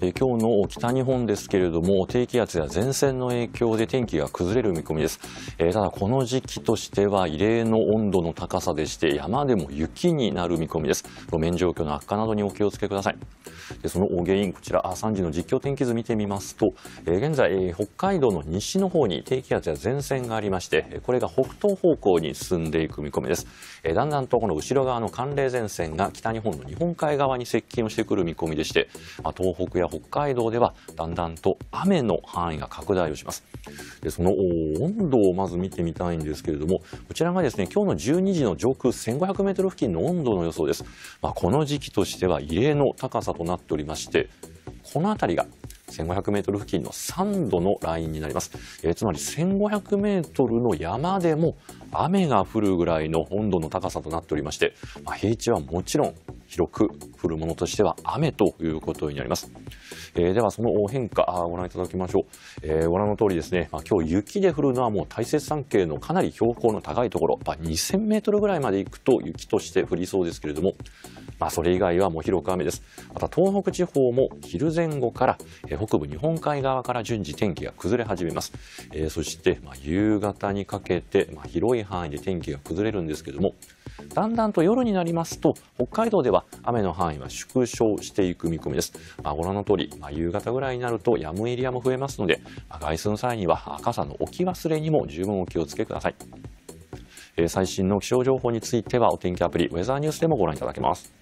え今日の北日本ですけれども低気圧や前線の影響で天気が崩れる見込みです、えー、ただこの時期としては異例の温度の高さでして山でも雪になる見込みです。路面状況の悪化などにお気をつけください。でその原因こちら3時の実況天気図見てみますと、えー、現在、えー、北海道の西の方に低気圧や前線がありましてこれが北東方向に進んでいく見込みです、えー、だんだんとこの後ろ側の寒冷前線が北日本の日本海側に接近をしてくる見込みでして、まあ、東北や北海道ではだんだんと雨の範囲が拡大をします。でその温度をまず見てみたいんですけれども、こちらがですね、今日の12時の上空1500メートル付近の温度の予想です。まあ、この時期としては異例の高さとなっておりまして、この辺りが1500メートル付近の3度のラインになります。えー、つまり1500メートルの山でも雨が降るぐらいの温度の高さとなっておりまして、まあ、平地はもちろん広く降るものとしては雨ということになります。えー、ではその変化ご覧いただきましょう。えー、ご覧の通りですね、まあ、今日雪で降るのはもう大雪山系のかなり標高の高いところ、まあ、2000メートルぐらいまで行くと雪として降りそうですけれども、まあ、それ以外はもう広く雨です。また東北地方も昼前後から、えー、北部日本海側から順次天気が崩れ始めます。えー、そして、まあ、夕方にかけて、まあ、広い範囲で天気が崩れるんですけども、だんだんと夜になりますと北海道では雨の範囲は縮小していく見込みです。まあ、ご覧の通り、まあ、夕方ぐらいになるとやむエリアも増えますので、まあ、外出の際には傘の置き忘れにも十分お気をつけください。えー、最新の気象情報についてはお天気アプリウェザーニュースでもご覧いただけます。